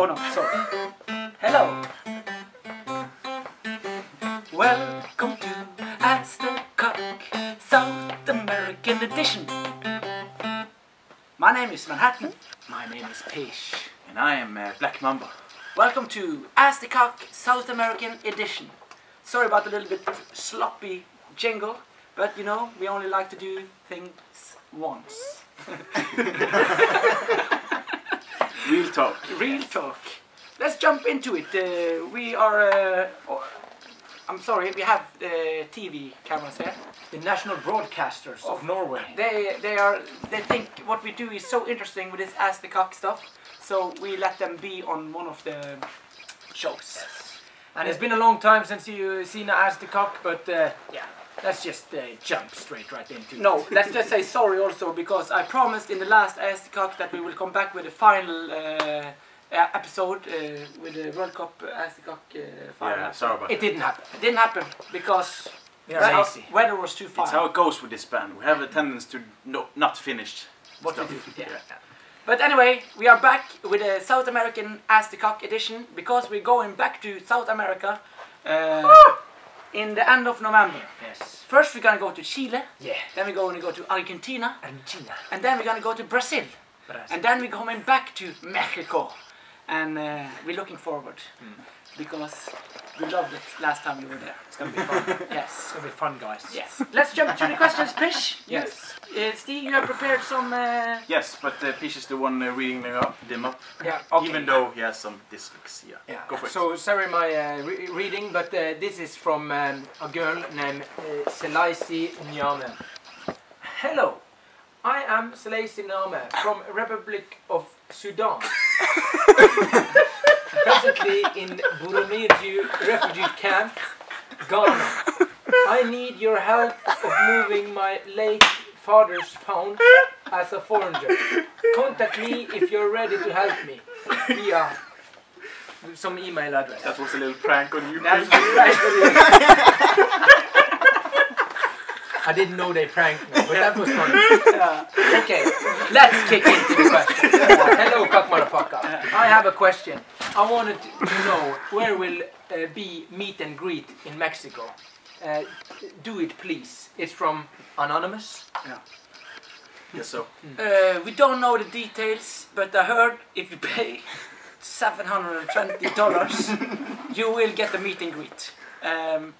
Oh no, sorry. Hello. Welcome to Astor South American Edition. My name is Manhattan. My name is Pish. And I am uh, Black Mamba. Welcome to Ask South American Edition. Sorry about the little bit sloppy jingle, but you know, we only like to do things once. Real talk. Real talk. Let's jump into it. Uh, we are. Uh, oh, I'm sorry, we have uh, TV cameras here. The national broadcasters of Norway. They they are they think what we do is so interesting with this Ask the Kakk stuff, so we let them be on one of the shows. And it's been a long time since you seen Ask the Kakk, but uh, yeah, let's just uh, jump straight right into it. No, let's just say sorry also because I promised in the last Ask the that we will come back with a final uh, uh, episode uh, with the World Cup Ask the uh, final. Yeah, sorry about It that. didn't happen. It didn't happen because We are weather, lazy. weather was too far. It's how it goes with this band. We have a tendency to no, not finish what we stuff. do. Yeah. But anyway, we are back with a South American Ask the edition because we're going back to South America uh, in the end of November. Yes. First, we're gonna go to Chile, Yeah. then we're going to go to Argentina, Argentina. and then we're gonna go to Brazil, Brazil. and then we're coming back to Mexico, and uh, we're looking forward because we loved it last time we were there. It's gonna be fun. yes. it's gonna be fun, guys. Yes. Let's jump to the questions, Pish. Yes. Uh, Steve, you have prepared some. Uh, Yes, but uh, Pish is the one uh, reading them up, them up. Yeah. Okay. Even though he has some dyslexia. Yeah. Go for it. So sorry my uh, re- reading, but uh, this is from um, a girl named uh, Selaisi Nyame. Hello, I am Selaisi Nyame from Republic of Sudan. Presently in Burumirju refugee camp, Ghana. I need your help of moving my late father's pound as a foreigner. Contact me if you're ready to help me. Via some email address. That was a little prank on you. that's Pish. right. I didn't know they pranked me, but that was funny. Yeah. Okay, let's kick into the question. Hello, Kakkmaddafakka. I have a question. I wanted to know where will uh, be meet and greet in Mexico. Uh, do it, please. It's from Anonymous. Yeah. Yes, so. Uh, we don't know the details, but I heard if you pay seven hundred and twenty dollars, you will get a meet and greet. Um,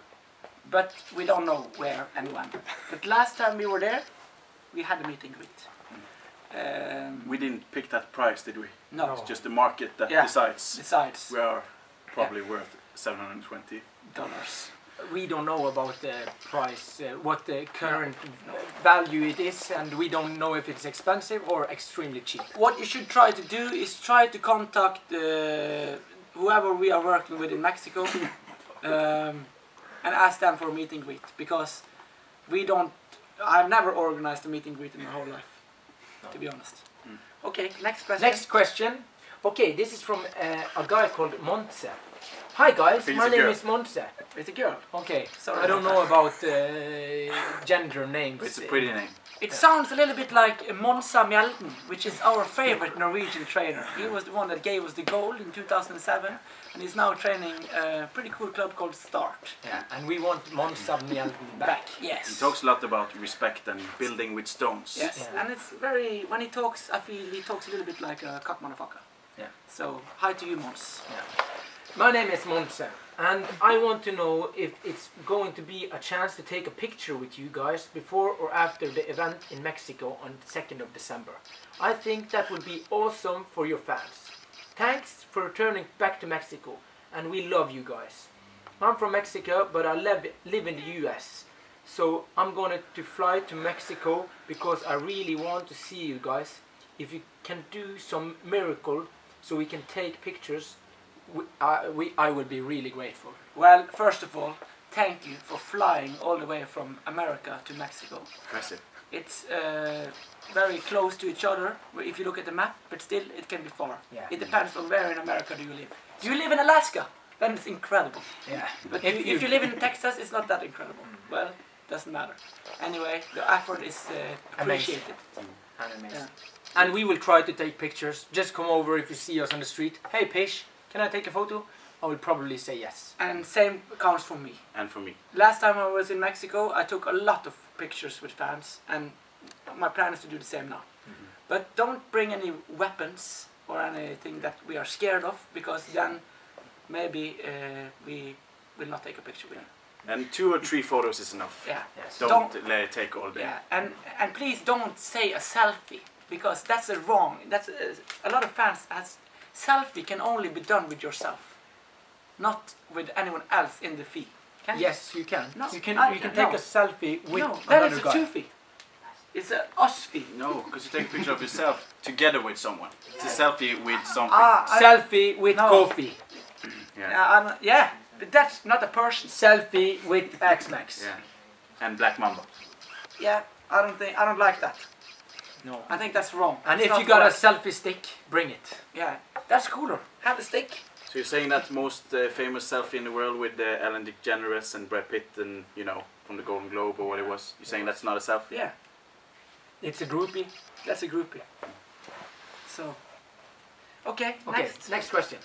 but we don't know where and when. But last time we were there, we had a meet and greet. Um, We didn't pick that price, did we? no. No. It's just the market that Yeah. decides Besides we are probably worth 720. dollars. We don't know about the price, uh, what the current value it is, and we don't know if it's expensive or extremely cheap. What you should try to do is try to contact uh, whoever we are working with in Mexico um, and ask them for a meet and greet because we don't. I've never organized a meet and greet in my whole life, to be honest. Mm. Okay, next question. Next question. Okay, this is from uh, a guy called Montse. Hi guys, think my name girl. is Montse. It's a girl. Okay, Sorry I don't know about uh, gender names. It's a pretty name. It sounds a little bit like Monsa Mjelden, which is our favorite Norwegian trainer. He was the one that gave us the goal in 2007, and he's now training a pretty cool club called Start. Yeah, and we want Mons Ivar Mjelden back. Back, yes. He talks a lot about respect and building with stones. Yes, Yeah. and it's very when he talks, I feel he talks a little bit like a Kakkmaddafakka. Yeah. So hi to you, Mons. My name is Montse, and I want to know if it's going to be a chance to take a picture with you guys before or after the event in Mexico on 2nd of December. I think that would be awesome for your fans. Thanks for returning back to Mexico, and we love you guys. I'm from Mexico, but I live, live in the US. So I'm going to fly to Mexico because I really want to see you guys. If you can do some miracle so we can take pictures, we, I, we, I would be really grateful. Well, first of all, thank you for flying all the way from America to Mexico. Impressive. It's uh, very close to each other if you look at the map, but still it can be far. Yeah. It depends on where in America do you live. Do you live in Alaska? Then it's incredible. Yeah. But If if, you- if you live in Texas, it's not that incredible. Well, doesn't matter. Anyway, the effort is uh, Amazing. appreciated. animes. Yeah. And we will try to take pictures. Just come over if you see us on the street. Hey, Pish, can I take a photo? I will probably say yes. And same counts for me. And for me. Last time I was in Mexico, I took a lot of pictures with fans, and my plan is to do the same now. But don't bring any weapons or anything that we are scared of, because then maybe uh, we will not take a picture with you. And two or three photos is enough. Yeah. Yes. Don't, Don't- let it take all day. Yeah, and and please don't say a selfie because that's a wrong. That's a, a lot of fans has selfie can only be done with yourself, not with anyone else in the feed. Can Yes, you can. No, you can. I- you can no. take a selfie with no, that another is a guy. two feed. It's a us feed. No, because you take a picture of yourself together with someone. It's a selfie with something. Ah, I, Selfie with No. coffee. yeah. yeah, I'm, yeah, but that's not a person. Selfie with X-Max. yeah. And Black Mamba. Yeah, I don't think I don't like that. No. I think that's wrong. And It's if you got a selfie stick, bring it. yeah, that's cooler. Have a stick. So you're saying that most uh, famous selfie in the world with uh, Ellen DeGeneres and Brad Pitt and, you know, from the Golden Globe or what it was, you're saying that's not a selfie? Yeah, It's a groupie. that's a groupie. So, okay, Okay, next. next, question.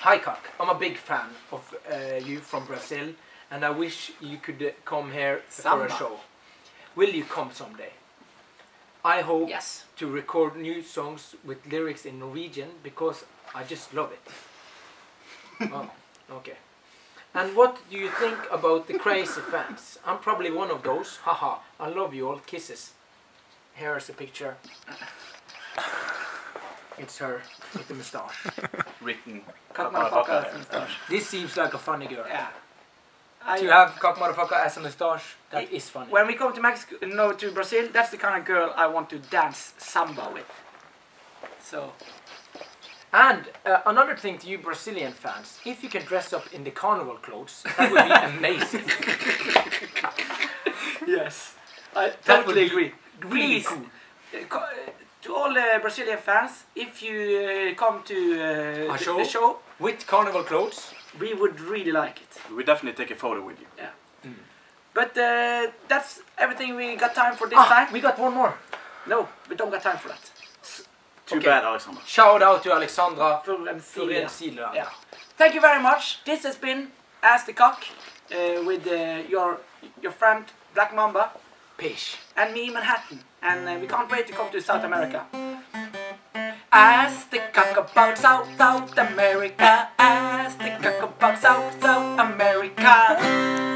Hi, Kakk. I'm a big fan of uh, you from Brazil, and I wish you could uh, come here for a show. Will you come someday? I hope Yes. to record new songs with lyrics in Norwegian because I just love it. oh, okay. And what do you think about the crazy fans? I'm probably one of those. Haha, I love you all. Kisses. Here's a picture. It's her with the moustache. Written. Kakkmaddafakka. motherfucker. moustache. This seems like a funny girl. Yeah. I, To have Kakkmaddafakka as a moustache, that It- is funny. when we come to Mexico, no, to Brazil, that's the kind of girl I want to dance samba with. So, And uh, another thing to you Brazilian fans, if you can dress up in the carnival clothes, that would be amazing. yes, I totally agree. really Please, cool. uh, uh, to all uh, Brazilian fans, if you uh, come to uh, the, show? the show, With carnival clothes, we would really like it. We definitely take a photo with you. Yeah. But uh, that's everything we got time for this ah, time. we got one more. No, we don't got time for that. Too Okay. bad, Alexandra. Shout out to Alexandra Florian Florian Celia. Yeah. Thank you very much. This has been Ask the Kakk uh, with uh, your your friend Black Mamba Pish. and me Manhattan. And uh, we can't wait to come to South America. Ask the Kakk about South South America. Ask the Kakk about South South America.